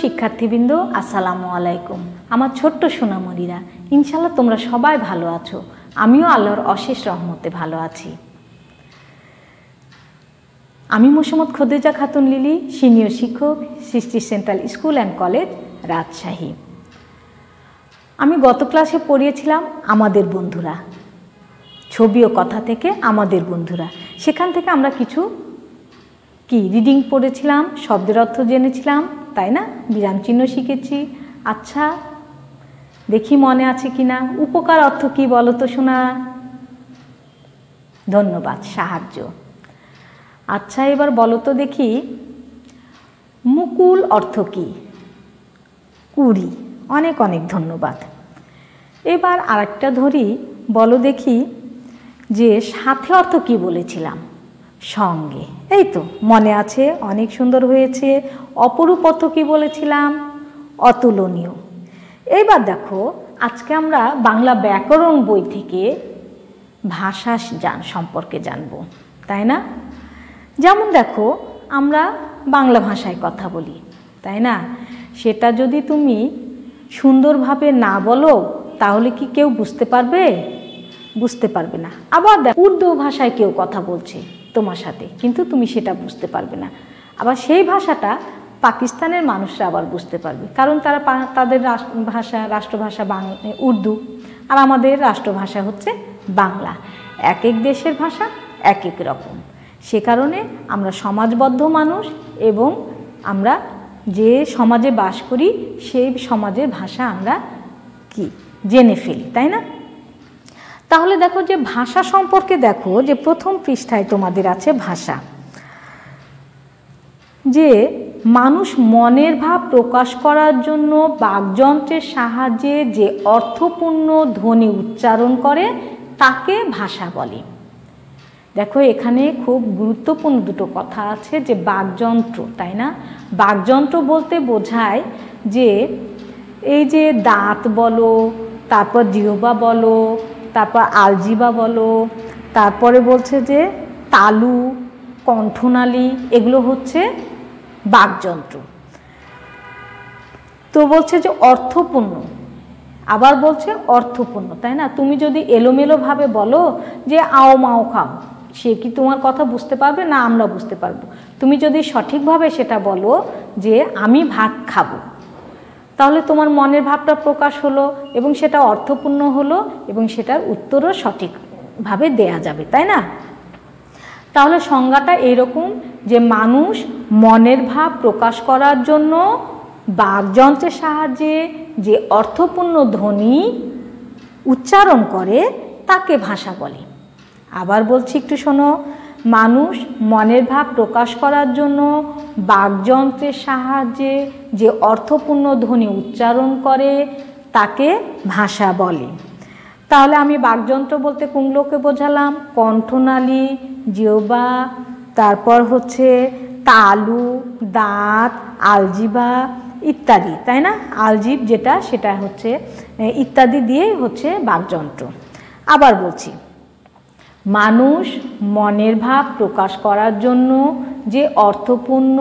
শিক্ষার্থীবৃন্দ, আসসালামু আলাইকুম। আমার ছোট্ট সোনামণিরা ইনশাল্লাহ তোমরা সবাই ভালো আছো। আমিও আল্লাহর অশেষ রহমতে ভালো আছি। আমি মোসাম্মদ খদিজা খাতুন লিলি, সিনিয়র শিক্ষক, Srishti central school and college, Rajshahi. আমি গত ক্লাসে পড়িয়েছিলাম আমাদের বন্ধুরা। ছবি ও কথা থেকে আমাদের বন্ধুরা। সেখান থেকে আমরা কিছু কি, রিডিং পড়েছিলাম, শব্দের অর্থ জেনেছিলাম তাই না? বিরাম চিহ্ন শিখেছি। আচ্ছা দেখি মনে আছে কি না? উপকার অর্থ কি বলো তো শোনা ধন্যবাদ, সাহায্য। আচ্ছা এবার বলো তো দেখি, মুকুল অর্থ কি? কুড়ি। অনেক অনেক ধন্যবাদ। এবার আরেকটা ধরি, বলো দেখি যে সাথে অর্থ কি বলেছিলাম? সঙ্গে। এই তো, মনে আছে, অনেক সুন্দর হয়েছে অপরূপ অর্থ কি বলেছিলাম? অতুলনীয়। এইবার দেখো, আজকে আমরা বাংলা ব্যাকরণ বই থেকে ভাষা জান সম্পর্কে জানব, তাই না? যেমন দেখো, আমরা বাংলা ভাষায় কথা বলি, তাই না? সেটা যদি তুমি সুন্দরভাবে না বলো, তাহলে কি কেউ বুঝতে পারবে? বুঝতে পারবে না। আবার দেখ, উর্দু ভাষায় কেউ কথা বলছে তোমার সাথে, কিন্তু তুমি সেটা বুঝতে পারবে না। আবার সেই ভাষাটা পাকিস্তানের মানুষরা আবার বুঝতে পারবে, কারণ তারা তাদের ভাষা, রাষ্ট্রভাষা উর্দু, আর আমাদের রাষ্ট্রভাষা হচ্ছে বাংলা। এক এক দেশের ভাষা এক এক রকম। সে কারণে আমরা সমাজবদ্ধ মানুষ এবং আমরা যে সমাজে বাস করি, সেই সমাজের ভাষা আমরা কি? জেনে ফেলি, তাই না? তাহলে দেখো যে ভাষা সম্পর্কে দেখো যে প্রথম পৃষ্ঠায় তোমাদের আছে ভাষা। যে মানুষ মনের ভাব প্রকাশ করার জন্য বাকযন্ত্রের সাহায্যে যে অর্থপূর্ণ ধ্বনি উচ্চারণ করে, তাকে ভাষা বলে। দেখো এখানে খুব গুরুত্বপূর্ণ দুটো কথা আছে যে বাকযন্ত্র, তাই না? বাকযন্ত্র বলতে বোঝায় যে এই যে দাঁত বলো, তারপর জিহবা বলো তারপর আলজিবা বলো, তারপরে বলছে যে তালু, কণ্ঠনালী, এগুলো হচ্ছে বাকযন্ত্র। তো বলছে যে অর্থপূর্ণ। আবার বলছে অর্থপূর্ণ, তাই না? তুমি যদি এলোমেলোভাবে বলো যে আও মাও খাও, সে কি তোমার কথা বুঝতে পারবে না আমরা বুঝতে পারব? তুমি যদি সঠিকভাবে সেটা বলো যে আমি ভাত খাব। তাহলে তোমার মনের ভাবটা প্রকাশ হলো এবং সেটা অর্থপূর্ণ হলো এবং সেটার উত্তরও সঠিকভাবে দেয়া যাবে, তাই না? তাহলে সংজ্ঞাটা এইরকম যে মানুষ মনের ভাব প্রকাশ করার জন্য বাকযন্ত্রের সাহায্যে যে অর্থপূর্ণ ধ্বনি উচ্চারণ করে তাকে ভাষা বলে। আবার বলছি একটু শোনো মানুষ মনের ভাব প্রকাশ করার জন্য বাকযন্ত্রের সাহায্যে যে অর্থপূর্ণ ধ্বনি উচ্চারণ করে, তাকে ভাষা বলে। তাহলে আমি বাকযন্ত্র বলতে কোনগুলোকে বোঝালাম? কণ্ঠনালী জিওবা তারপর হচ্ছে তালু, দাঁত, আলজিবা ইত্যাদি, তাই না? আলজিব যেটা, সেটা হচ্ছে ইত্যাদি দিয়েই হচ্ছে বাকযন্ত্র। আবার বলছি মানুষ মনের ভাব প্রকাশ করার জন্য যে অর্থপূর্ণ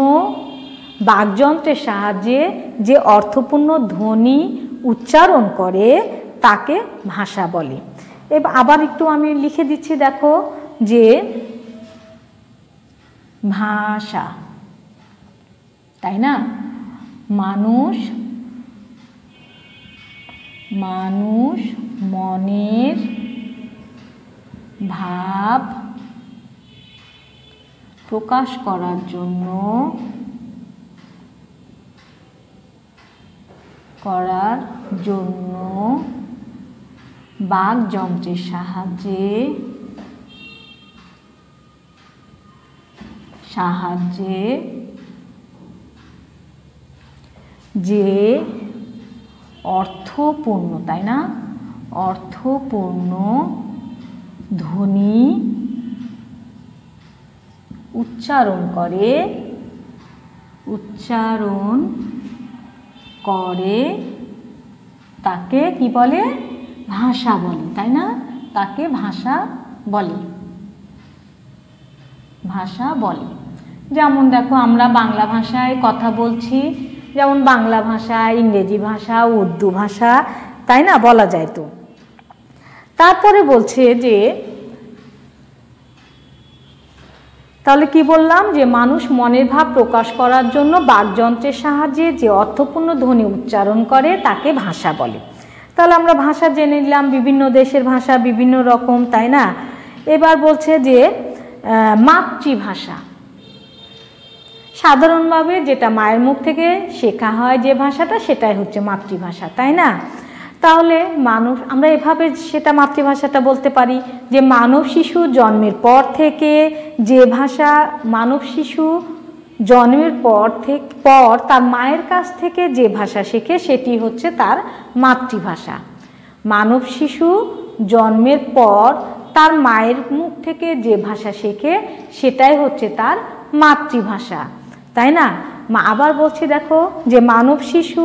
বাকযন্ত্রের সাহায্যে যে অর্থপূর্ণ ধ্বনি উচ্চারণ করে তাকে ভাষা বলে। এবার আবার একটু আমি লিখে দিচ্ছি, দেখো, যে ভাষা, তাই না? মানুষ মানুষ মনের ভাব প্রকাশ করার জন্য করার জন্য বাকযন্ত্রের সাহায্যে সাহায্যে যে অর্থপূর্ণ তাই না? অর্থপূর্ণ ধ্বনি উচ্চারণ করে উচ্চারণ করে, তাকে কি বলে? ভাষা বলে, তাই না? তাকে ভাষা বলে। ভাষা বলে। যেমন দেখো, আমরা বাংলা ভাষায় কথা বলছি, যেমন বাংলা ভাষা, ইংরেজি ভাষা, উর্দু ভাষা, তাই না? বলা যায় তো। তারপরে বলছে যে, তাহলে কি বললাম? যে মানুষ মনের ভাব প্রকাশ করার জন্য বাকযন্ত্রের সাহায্যে যে অর্থপূর্ণ ধ্বনি উচ্চারণ করে, তাকে ভাষা বলে। তাহলে আমরা ভাষা জেনে নিলাম, বিভিন্ন দেশের ভাষা, বিভিন্ন রকম, তাই না? এবার বলছে যে মাতৃভাষা। সাধারণভাবে যেটা মায়ের মুখ থেকে শেখা হয় যে ভাষাটা, সেটাই হচ্ছে মাতৃভাষা, তাই না? তাহলে মানুষ, আমরা এভাবে সেটা মাতৃভাষাটা বলতে পারি যে মানব শিশু জন্মের পর থেকে, যে ভাষা মানব শিশু জন্মের পর থেকে, পর তার মায়ের কাছ থেকে যে ভাষা শেখে, সেটি হচ্ছে তার মাতৃভাষা। মানব শিশু জন্মের পর তার মায়ের মুখ থেকে যে ভাষা শেখে, সেটাই হচ্ছে তার মাতৃভাষা। তাই না? আবার বলছি দেখো যে মানব শিশু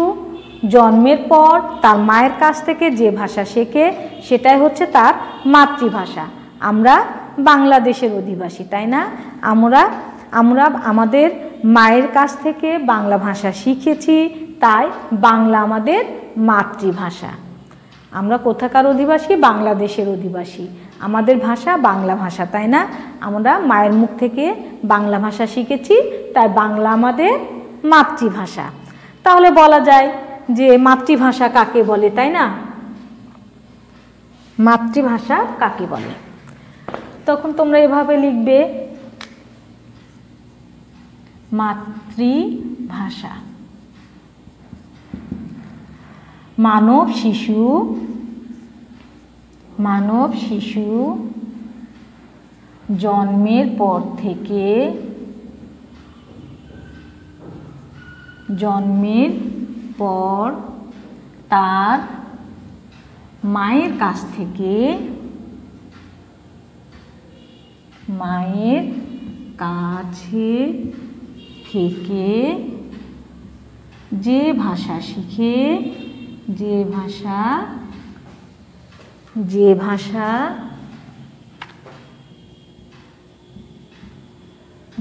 জন্মের পর তার মায়ের কাছ থেকে যে ভাষা শেখে, সেটাই হচ্ছে তার মাতৃভাষা। আমরা বাংলাদেশের অধিবাসী, তাই না? আমরা আমরা আমাদের মায়ের কাছ থেকে বাংলা ভাষা শিখেছি, তাই বাংলা আমাদের মাতৃভাষা। আমরা কোথাকার অধিবাসী? বাংলাদেশের অধিবাসী। আমাদের ভাষা বাংলা ভাষা, তাই না? আমরা মায়ের মুখ থেকে বাংলা ভাষা শিখেছি, তাই বাংলা আমাদের মাতৃভাষা। তাহলে বলা যায় যে মাতৃভাষা কাকে বলে, তাই না? মাতৃভাষা কাকে বলে? তখন তোমরা এভাবে লিখবে, মাতৃভাষা। মানব শিশু মানব শিশু জন্মের পর থেকে, জন্মের পর তার মায়ের কাছ থেকে মায়ের কাছে থেকে যে ভাষা শিখে, যে ভাষা যে ভাষা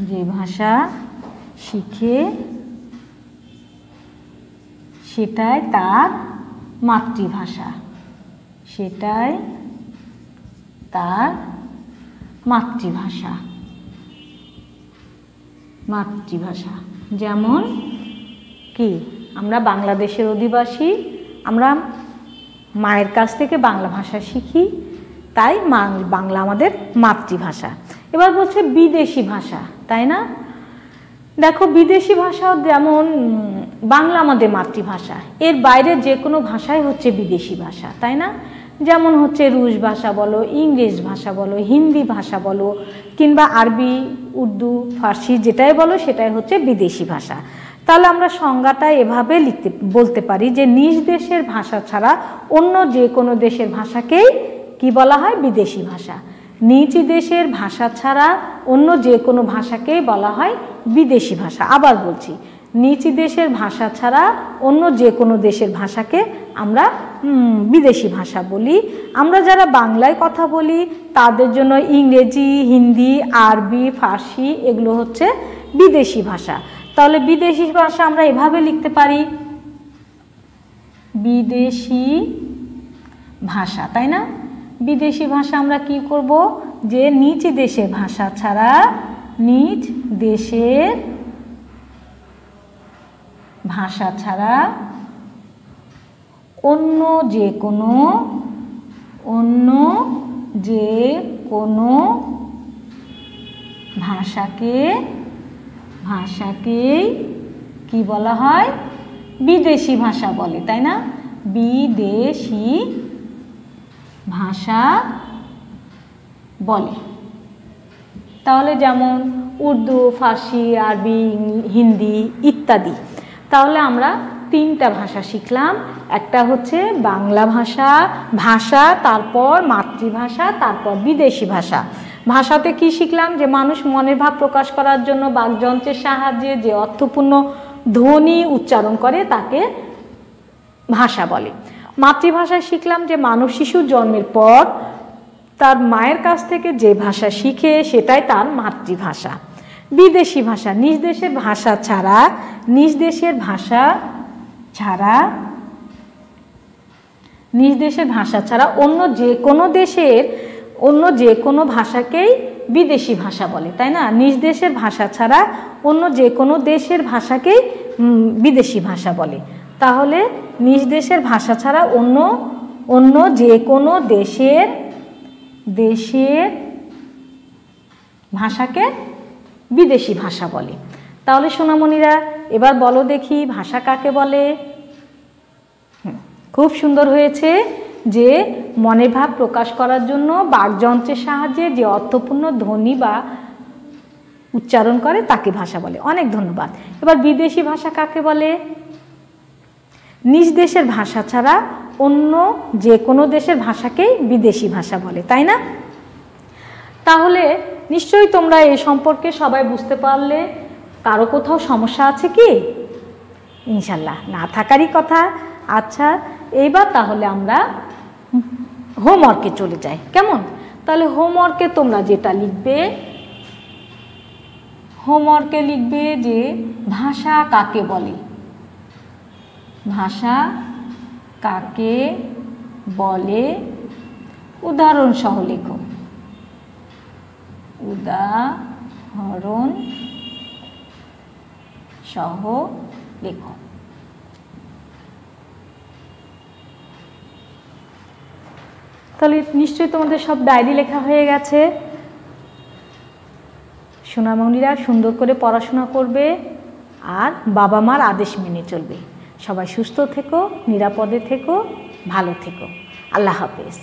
যে ভাষা শিখে সেটাই তার মাতৃভাষা। সেটাই তার মাতৃভাষা। মাতৃভাষা। যেমন কি? আমরা বাংলাদেশের অধিবাসী, আমরা মায়ের কাছ থেকে বাংলা ভাষা শিখি, তাই বাংলা আমাদের মাতৃভাষা। এবার বলছে বিদেশি ভাষা, তাই না? দেখো, বিদেশি ভাষাও যেমন, বাংলা আমাদের মাতৃভাষা। এর বাইরে যে কোনো ভাষাই হচ্ছে বিদেশি ভাষা, তাই না? যেমন হচ্ছে রুশ ভাষা বলো, ইংরেজ ভাষা বলো, হিন্দি ভাষা বলো, কিংবা আরবি, উর্দু, ফার্সি যেটাই বলো, সেটাই হচ্ছে বিদেশি ভাষা। তাহলে আমরা সংজ্ঞাটা এভাবে লিখতে, বলতে পারি যে নিজ দেশের ভাষা ছাড়া অন্য যে কোনো দেশের ভাষাকেই কি বলা হয়? বিদেশি ভাষা। নিজ দেশের ভাষা ছাড়া অন্য যে কোনো ভাষাকেই বলা হয় বিদেশি ভাষা। আবার বলছি, নিচ দেশের ভাষা ছাড়া অন্য যে কোনো দেশের ভাষাকে আমরা বিদেশি ভাষা বলি। আমরা যারা বাংলায় কথা বলি, তাদের জন্য ইংরেজি, হিন্দি, আরবি, ফার্সি এগুলো হচ্ছে বিদেশি ভাষা। তাহলে বিদেশি ভাষা আমরা এভাবে লিখতে পারি? বিদেশি ভাষা, তাই না? বিদেশি ভাষা আমরা কি করব? যে নিচ দেশে ভাষা ছাড়া নিজ দেশের ভাষা ছাড়া অন্য যে কোনো, অন্য যে কোনো ভাষাকে, ভাষাকেই কি বলা হয়? বিদেশি ভাষা বলে, তাই না? বিদেশি ভাষা বলে। তাহলে যেমন উর্দু, ফার্সি, আরবি, হিন্দি ইত্যাদি। তাহলে আমরা তিনটা ভাষা শিখলাম। একটা হচ্ছে বাংলা ভাষা ভাষা, তারপর মাতৃভাষা, তারপর বিদেশি ভাষা। ভাষাতে কি শিখলাম? যে মানুষ মনের ভাব প্রকাশ করার জন্য বাকযন্ত্রের সাহায্যে যে অর্থপূর্ণ ধ্বনি উচ্চারণ করে, তাকে ভাষা বলে। মাতৃভাষায় শিখলাম যে মানব শিশু জন্মের পর তার মায়ের কাছ থেকে যে ভাষা শিখে সেটাই তার মাতৃভাষা। বিদেশি ভাষা, নিজ দেশের ভাষা ছাড়া, নিজ দেশের ভাষা ছাড়া, নিজ দেশের ভাষা ছাড়া অন্য যে কোনো দেশের, অন্য যে কোনো ভাষাকেই বিদেশি ভাষা বলে, তাই না? নিজ দেশের ভাষা ছাড়া অন্য যে কোনো দেশের ভাষাকেই বিদেশি ভাষা বলে। তাহলে নিজ দেশের ভাষা ছাড়া অন্য অন্য যে কোনো দেশের দেশের ভাষাকে বিদেশি ভাষা বলে। তাহলে সোনামণিরা, এবার বলো দেখি ভাষা কাকে বলে? খুব সুন্দর হয়েছে যে মনের ভাব প্রকাশ করার জন্য বাকযন্ত্রের সাহায্যে যে অর্থপূর্ণ ধ্বনি বা উচ্চারণ করে তাকে ভাষা বলে। অনেক ধন্যবাদ। এবার বিদেশি ভাষা কাকে বলে? নিজ দেশের ভাষা ছাড়া অন্য যে কোনো দেশের ভাষাকেই বিদেশি ভাষা বলে, তাই না? তাহলে নিশ্চয়ই তোমরা এ সম্পর্কে সবাই বুঝতে পারলে কারও কোথাও সমস্যা আছে কি? ইনশাল্লাহ, না থাকারই কথা। আচ্ছা এইবার তাহলে আমরা হোমওয়ার্কে চলে যাই, কেমন? তাহলে হোমওয়ার্কে তোমরা যেটা লিখবে, হোমওয়ার্কে লিখবে যে ভাষা কাকে বলে? ভাষা কাকে বলে? উদাহরণ সহ লেখো। উদাহরণ সহ লেখো। তাহলে নিশ্চয়ই তোমাদের সব ডায়েরি লেখা হয়ে গেছে। সোনামণিরা সুন্দর করে পড়াশোনা করবে আর বাবা মার আদেশ মেনে চলবে। সবাই সুস্থ থেকো নিরাপদে থেকো ভালো থেকো। আল্লাহ হাফেজ।